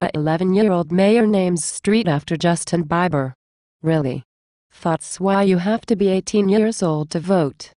A 11-year-old mayor names street after Justin Bieber. Really? That's why you have to be 18 years old to vote.